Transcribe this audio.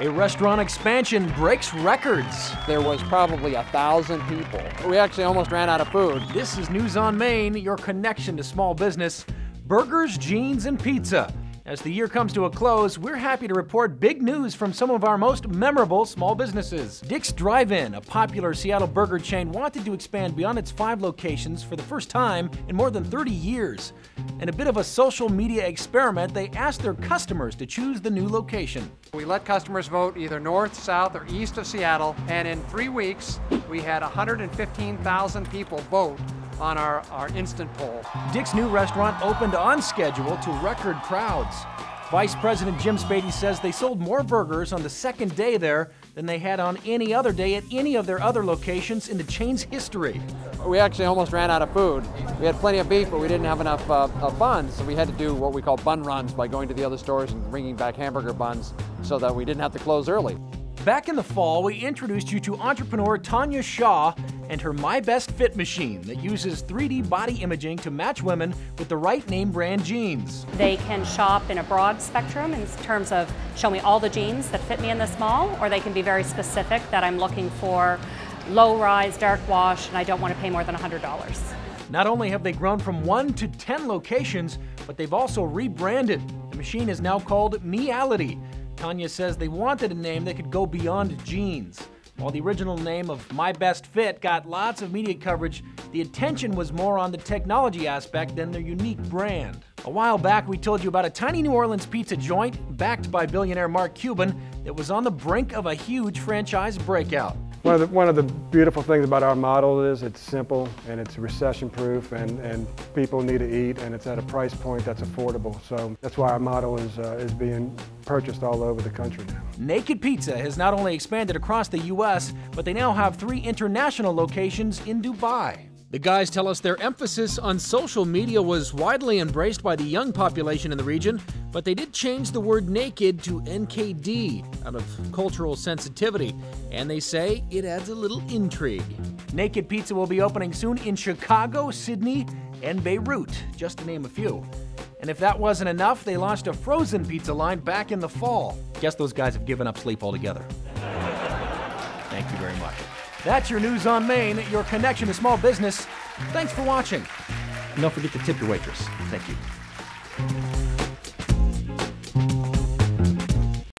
A restaurant expansion breaks records. There was probably a thousand people. We actually almost ran out of food. This is News on Main, your connection to small business. Burgers, jeans, and pizza. As the year comes to a close, we're happy to report big news from some of our most memorable small businesses. Dick's Drive In, a popular Seattle burger chain, wanted to expand beyond its five locations for the first time in more than 30 years. In a bit of a social media experiment, they asked their customers to choose the new location. We let customers vote either north, south, or east of Seattle, and in three weeks, we had 115,000 people vote on our, our instant poll. Dick's new restaurant opened on schedule to record crowds. Vice President Jim Spady says they sold more burgers on the second day there than they had on any other day at any of their other locations in the chain's history. We actually almost ran out of food. We had plenty of beef, but we didn't have enough uh, buns, so we had to do what we call bun runs by going to the other stores and bringing back hamburger buns so that we didn't have to close early. Back in the fall, we introduced you to entrepreneur Tanya Shaw and her My Best Fit machine that uses 3D body imaging to match women with the right name brand jeans. They can shop in a broad spectrum in terms of show me all the jeans that fit me in the small, or they can be very specific that I'm looking for low rise, dark wash, and I don't want to pay more than $100. Not only have they grown from one to 10 locations, but they've also rebranded. The machine is now called Meality Tanya says they wanted a name that could go beyond jeans. While the original name of My Best Fit got lots of media coverage, the attention was more on the technology aspect than their unique brand. A while back, we told you about a tiny New Orleans pizza joint backed by billionaire Mark Cuban that was on the brink of a huge franchise breakout. One of, the, one of the beautiful things about our model is it's simple and it's recession proof and, and people need to eat and it's at a price point that's affordable. So that's why our model is, uh, is being purchased all over the country now. Naked Pizza has not only expanded across the U.S., but they now have three international locations in Dubai. The guys tell us their emphasis on social media was widely embraced by the young population in the region, but they did change the word naked to NKD out of cultural sensitivity, and they say it adds a little intrigue. Naked Pizza will be opening soon in Chicago, Sydney, and Beirut, just to name a few. And if that wasn't enough, they launched a frozen pizza line back in the fall. Guess those guys have given up sleep altogether. Thank you very much. That's your news on Main, your connection to small business. Thanks for watching. And don't forget to tip your waitress. Thank you.